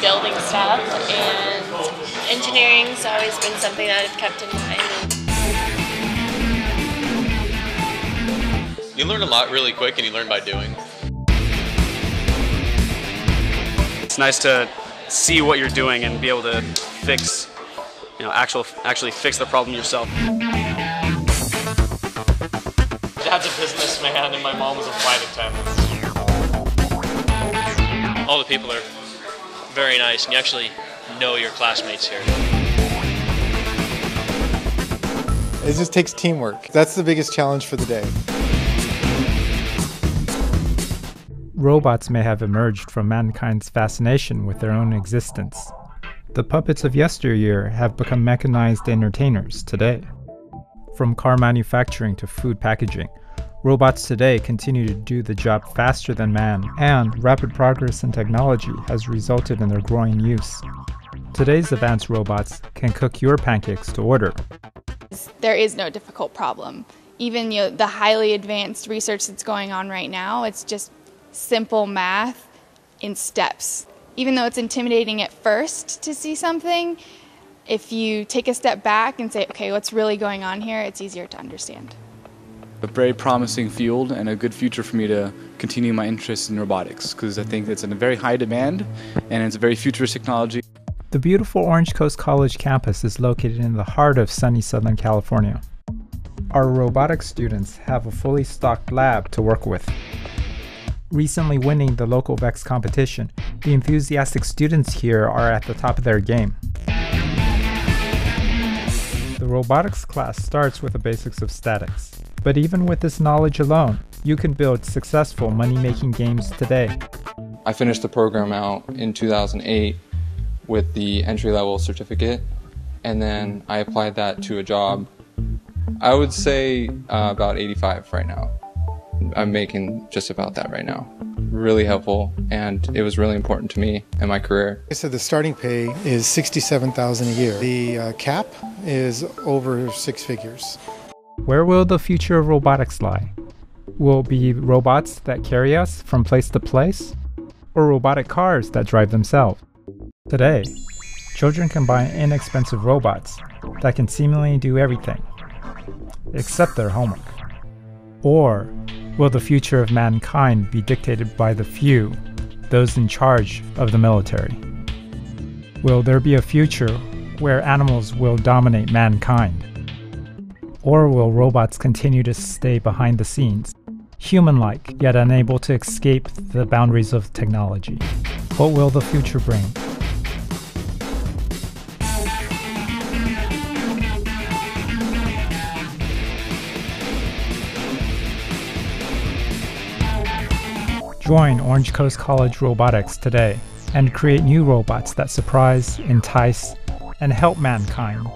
building stuff, and engineering's always been something that I've kept in mind. You learn a lot really quick and you learn by doing. It's nice to see what you're doing and be able to fix, you know, actual, actually fix the problem yourself. Dad's a businessman and my mom was a flight attendant. All the people are very nice and you actually know your classmates here. It just takes teamwork. That's the biggest challenge for the day. robots may have emerged from mankind's fascination with their own existence. The puppets of yesteryear have become mechanized entertainers today. From car manufacturing to food packaging, robots today continue to do the job faster than man, and rapid progress in technology has resulted in their growing use. Today's advanced robots can cook your pancakes to order. There is no difficult problem. Even you know, the highly advanced research that's going on right now, it's just simple math in steps. Even though it's intimidating at first to see something, if you take a step back and say, okay, what's really going on here, it's easier to understand. A very promising field and a good future for me to continue my interest in robotics because I think it's in a very high demand and it's a very futuristic technology. The beautiful Orange Coast College campus is located in the heart of sunny Southern California. Our robotics students have a fully stocked lab to work with recently winning the local VEX competition. The enthusiastic students here are at the top of their game. The robotics class starts with the basics of statics. But even with this knowledge alone, you can build successful money-making games today. I finished the program out in 2008 with the entry-level certificate, and then I applied that to a job. I would say uh, about 85 right now. I'm making just about that right now. Really helpful, and it was really important to me and my career. So the starting pay is 67000 a year. The uh, cap is over six figures. Where will the future of robotics lie? Will it be robots that carry us from place to place? Or robotic cars that drive themselves? Today, children can buy inexpensive robots that can seemingly do everything, except their homework. Or Will the future of mankind be dictated by the few, those in charge of the military? Will there be a future where animals will dominate mankind? Or will robots continue to stay behind the scenes, human like, yet unable to escape the boundaries of technology? What will the future bring? Join Orange Coast College Robotics today and create new robots that surprise, entice, and help mankind